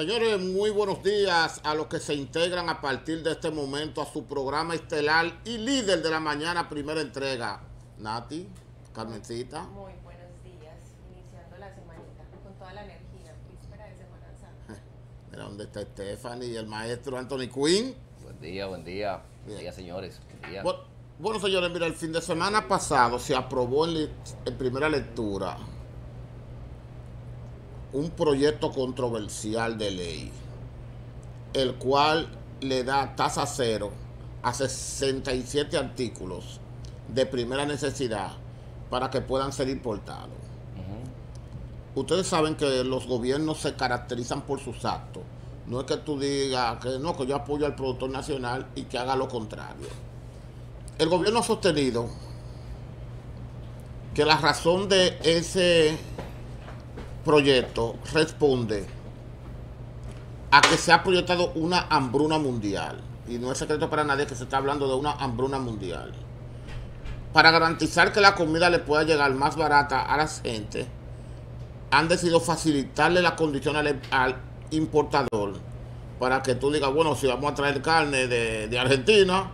Señores, muy buenos días a los que se integran a partir de este momento a su programa estelar y líder de la mañana, primera entrega. Nati, Carmencita. Muy buenos días, iniciando la semanita con toda la energía, víspera de Semana Santa. Mira dónde está Stephanie y el maestro Anthony Quinn. Buen día, buen día. Bien. Buen día, señores. Buen día. Bu- Bueno, señores, mira, el fin de semana pasado se aprobó en, en primera lectura un proyecto controversial de ley, el cual le da tasa cero a 67 artículos de primera necesidad para que puedan ser importados. Ustedes saben que los gobiernos se caracterizan por sus actos. No es que tú digas que no, que yo apoyo al productor nacional y que haga lo contrario. El gobierno ha sostenido que la razón de ese proyecto responde a que se ha proyectado una hambruna mundial. Y no es secreto para nadie que se está hablando de una hambruna mundial. Para garantizar que la comida le pueda llegar más barata a la gente, han decidido facilitarle las condiciones al, importador para que tú digas, bueno, si vamos a traer carne de Argentina,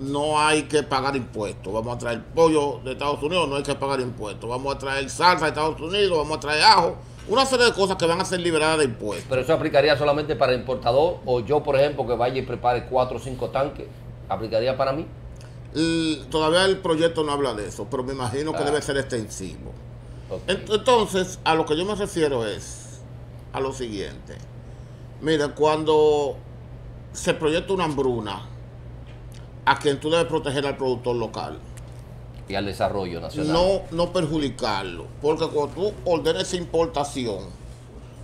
no hay que pagar impuestos. Vamos a traer pollo de Estados Unidos, no hay que pagar impuestos. Vamos a traer salsa de Estados Unidos, vamos a traer ajo. Una serie de cosas que van a ser liberadas de impuestos. Pero eso aplicaría solamente para el importador o yo, por ejemplo, que vaya y prepare cuatro o cinco tanques, ¿aplicaría para mí? Y todavía el proyecto no habla de eso, pero me imagino que Ah. debe ser extensivo. Entonces, a lo que yo me refiero es a lo siguiente. Mira, cuando se proyecta una hambruna, a quien tú debes proteger al productor local, Y al desarrollo nacional. no, no perjudicarlo. Porque cuando tú ordenes esa importación,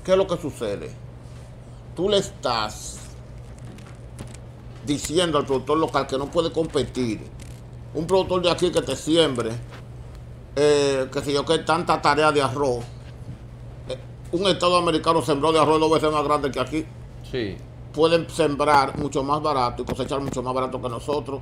¿qué es lo que sucede? Tú le estás diciendo al productor local que no puede competir. Un productor de aquí que te siembre, eh, que si yo que tanta tarea de arroz. eh, un estado americano sembró de arroz dos veces más grande que aquí Sí. Pueden sembrar mucho más barato y cosechar mucho más barato que nosotros.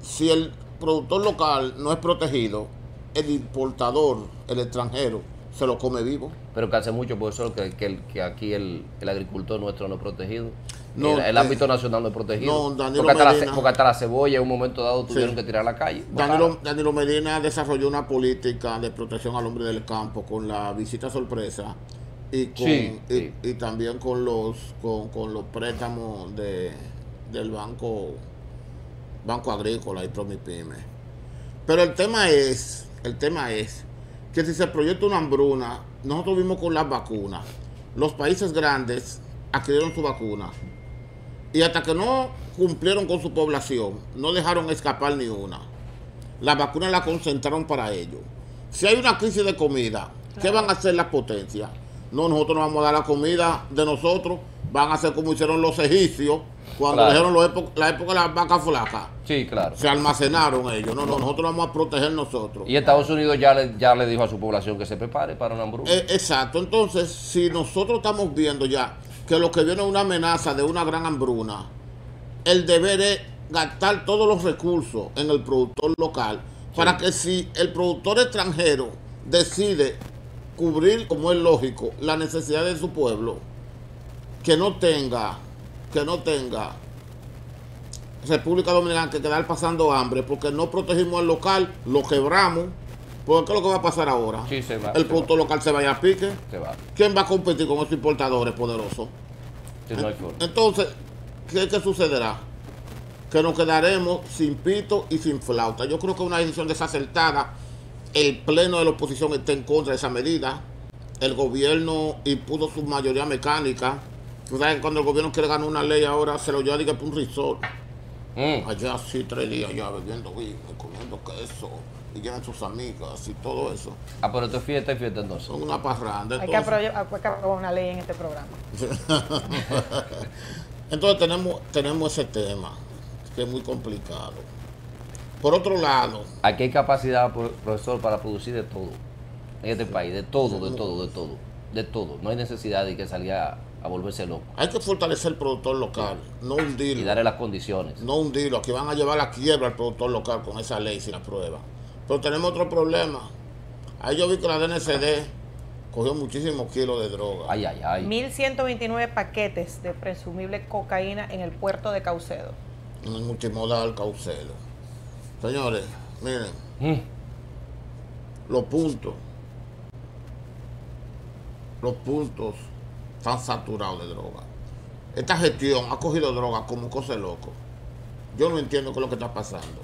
Si el productor local no es protegido, el importador, el extranjero, se lo come vivo. Pero que hace mucho, por eso que, que, que aquí el, el agricultor nuestro no es protegido. No, el, el eh, ámbito nacional no es protegido. no, Danilo porque, hasta la, Medina- porque hasta la cebolla en un momento dado tuvieron Sí. que tirar a la calle. Danilo, Danilo Medina desarrolló una política de protección al hombre del campo con la visita sorpresa y, con, Sí, y, sí. y también con los con, con los préstamos de, del banco Banco Agrícola y Promipyme. Pero el tema es, el tema es que si se proyecta una hambruna, nosotros vimos con las vacunas, los países grandes adquirieron su vacuna y hasta que no cumplieron con su población, no dejaron escapar ni una. Las vacunas las concentraron para ellos. Si hay una crisis de comida, ¿qué van a hacer las potencias? No, nosotros no vamos a dar la comida de nosotros, van a hacer como hicieron los egipcios cuando Claro. dijeron los la época de las vacas flacas. Sí, claro. Se almacenaron ellos. No, no, nosotros vamos a proteger nosotros. Y Estados Unidos ya le, ya le dijo a su población que se prepare para una hambruna. Eh, exacto. Entonces, si nosotros estamos viendo ya que lo que viene es una amenaza de una gran hambruna, el deber es gastar todos los recursos en el productor local para que si el productor extranjero decide cubrir, como es lógico, la necesidad de su pueblo, que no tenga, que no tenga República Dominicana que quedar pasando hambre porque no protegimos al local, lo quebramos. Porque ¿qué es lo que va a pasar ahora? Sí, se va, El se productor local se vaya a pique. Se va. ¿Quién va a competir con esos importadores poderosos? Sí, no. Entonces, ¿qué, qué sucederá? Que nos quedaremos sin pito y sin flauta. Yo creo que es una decisión desacertada. El pleno de la oposición está en contra de esa medida. El gobierno impuso su mayoría mecánica. Tú sabes que cuando el gobierno quiere ganar una ley ahora, se lo lleva diga, para un resort. Mm. Allá así tres días ya bebiendo vino, y comiendo queso, y llevan sus amigas y todo eso. Ah, pero esto es fiesta y fiesta entonces. Son una parranda. Hay que aprobar una ley en este programa. Entonces tenemos, tenemos ese tema, que es muy complicado. Por otro lado, Aquí hay capacidad, pro- profesor, para producir de todo. En este país, de todo, de todo, de todo. De todo. No hay necesidad de que salga a volverse loco. hay que fortalecer el productor local, no Y hundirlo. darle las condiciones. No hundirlo, aquí van a llevar la quiebra al productor local con esa ley si la aprueban. Pero tenemos otro problema. Ahí yo vi que la DNCD cogió muchísimos kilos de droga. Ay, ay, ay. 1.129 paquetes de presumible cocaína en el puerto de Caucedo. En el multimodal Caucelo. Señores, miren, Mm. los puntos, los puntos están saturados de droga. Esta gestión ha cogido droga como cosa de loco. Yo no entiendo qué es lo que está pasando.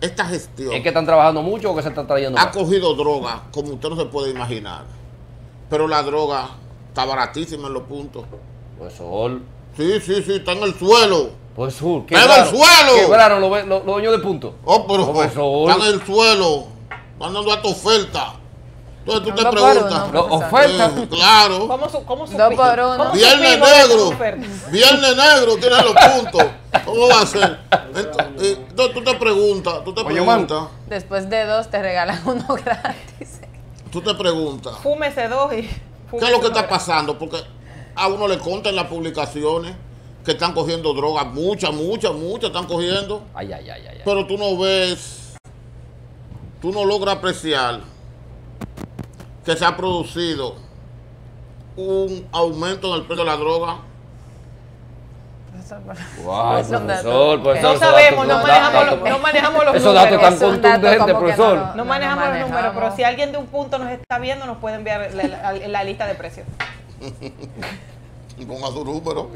Esta gestión ¿Es que están trabajando mucho o que se están trayendo ha más? cogido droga como usted no se puede imaginar. Pero la droga está baratísima en los puntos. Profesor. Sí, sí, sí, está en el suelo. Profesor, ¡Está en el suelo! Quebraron los, los, los dueños de punto. Oh, pero Profesor. está en el suelo. Están dando esta oferta. Entonces tú te preguntas. uno, Lo- profesor. oferta. eh, claro. ¿Cómo, su, cómo Dos supimos? por uno. ¿Cómo Viernes negro. Viernes negro tiene los puntos. ¿Cómo va a ser? Entonces, entonces tú te preguntas, tú te Oye, man. preguntas, Después de dos te regalan uno gratis. tú te preguntas. Fúmese dos y... ¿Qué fúmese es lo que está pasando? Porque a uno le contan las publicaciones que están cogiendo drogas, muchas, muchas, muchas están cogiendo, Ay, ay, ay, ay. ay. pero tú no ves, tú no logras apreciar que se ha producido un aumento en el precio de la droga. Wow, Es un dato. profesor, profesor. No sabemos, no manejamos, los- no manejamos los Esos datos números. dato contundentes, profesor. no- No manejamos los números, pero si alguien de un punto nos está viendo, nos puede enviar la, la- la lista de precios. Ponga su número,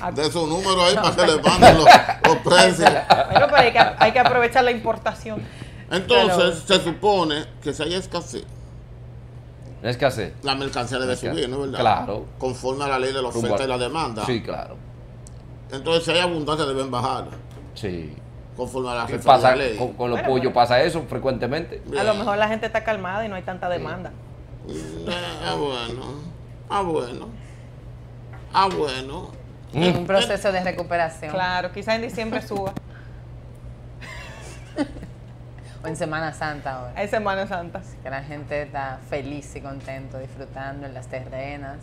Ah. de su número ahí para que le manden los, los precios. Bueno, pero hay que, hay que aprovechar la importación. Entonces, se supone que si hay escasez, la mercancía debe subir, ¿no es verdad? claro. Conforme a la ley de la oferta y la demanda. Sí, claro. Entonces, si hay abundancia, deben bajar. Sí. Conforme a la ¿Qué jefa de pasa? la ley. Con, con los Bueno, pollos pasa eso frecuentemente. A lo mejor la gente está calmada y no hay tanta demanda. Ah, bueno. Ah, bueno. Ah, bueno. En un proceso de recuperación. Claro, quizás en diciembre suba. O en Semana Santa ahora. Es Semana Santa. Que la gente está feliz y contento disfrutando en las terrenas,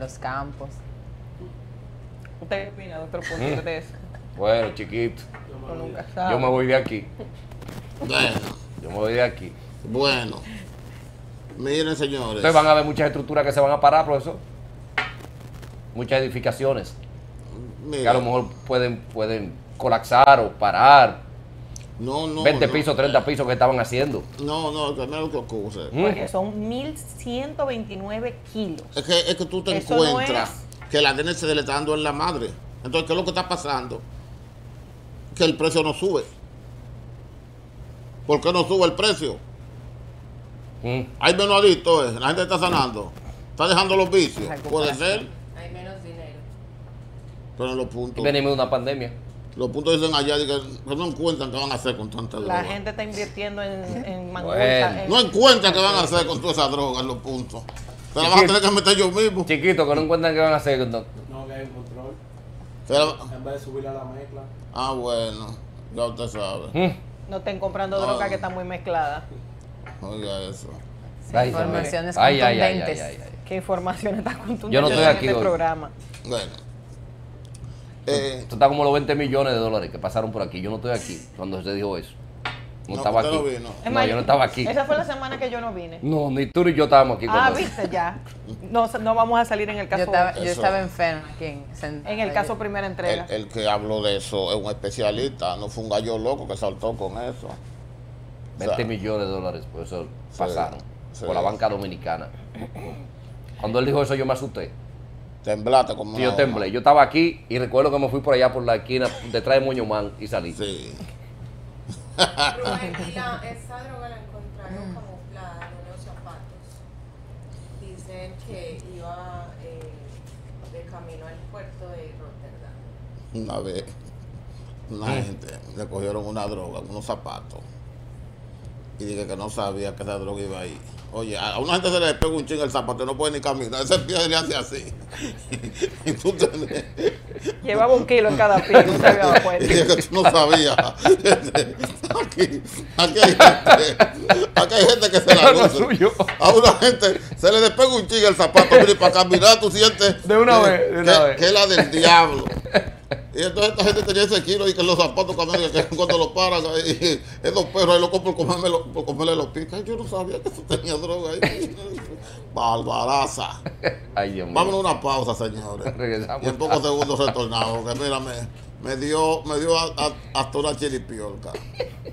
los campos. ¿Usted qué opina, doctor Punto, de eso? Bueno, chiquito. Nunca sabe. Yo me voy de aquí. Bueno. Yo me voy de aquí. Bueno. Miren, señores. Ustedes van a ver muchas estructuras que se van a parar, profesor. Muchas edificaciones que a lo mejor pueden, pueden colapsar o parar. No, no. 20 no. pisos, 30 pisos que estaban haciendo. No, no, que no es lo que ocurre. Mm. Porque son 1.129 kilos. Es que, es que tú te Eso no encuentras que la se le está dando en la madre. Entonces, ¿qué es lo que está pasando? Que el precio no sube. ¿Por qué no sube el precio? Mm. Hay menos adictos, eh. la gente está sanando. Está dejando los vicios. Puede ser. Pero en los Y puntos. venimos de una pandemia. Los puntos dicen allá que, no encuentran qué van a hacer con tanta droga. La gente está invirtiendo en, en Bueno. en- No encuentran qué van a hacer con toda esa droga en los puntos. Se la van a tener que meter yo mismo. Chiquitos que no encuentran qué van a hacer. no. No, que hay un control. La- En vez de subirle a la mezcla. Ah, bueno, ya usted sabe. Mm. no estén comprando No. droga que está muy mezclada. Oiga eso. Sí, Ay, informaciones ay, ay, ay, contundentes. ay, ay, ay. Qué información está contundente Yo no estoy en aquí este hoy. programa. Bueno. Eh, Esto está como los 20 millones de dólares que pasaron por aquí. Yo no estoy aquí cuando se dijo eso. No, No, estaba aquí. no yo no estaba aquí. Esa fue la semana que yo no vine. No, ni tú ni yo estábamos aquí. Ah, viste, ya. No, no vamos a salir en el Yo caso, estaba, yo estaba enferma aquí en, el caso primera el, entrega. el que habló de eso es un especialista, no fue un gallo loco que saltó con eso. 20 O sea, millones de dólares, por eso Sí, pasaron. sí. Por la banca dominicana. Cuando él dijo eso, yo me asusté. Temblaste como Sí, yo temblé. Yo estaba aquí y recuerdo que me fui por allá por la esquina detrás de Moñomán y salí. Sí. Rubén, y la, esa droga la encontraron camuflada en unos zapatos. Dicen que iba eh, de camino al puerto de Rotterdam. Una vez, una gente le cogieron una droga, unos zapatos. Y dije que no sabía que esa droga iba ahí. Oye, a una gente se le pega un ching el zapato y no puede ni caminar. Ese pie le hace así. y tú tenés- Llevaba un kilo en cada pie, no se había dado Y cuenta. dije que tú no sabías. Aquí, aquí hay gente, aquí hay gente que se la luce. A una gente se le despega un ching el zapato, mira, y para caminar tú sientes De una que, vez, de una que- vez. que es la del diablo. Y entonces esta gente tenía ese kilo y que los zapatos cuando, que cuando lo paran, y esos perros ahí locos por, comerme lo- por comerle los picas. Yo no sabía que eso tenía droga ahí. Barbaraza. Ay, Dios mío. Vámonos a una pausa, señores. Y en pocos segundos retornamos, que mira, me, me dio, me dio a- a- hasta una chiripiolca.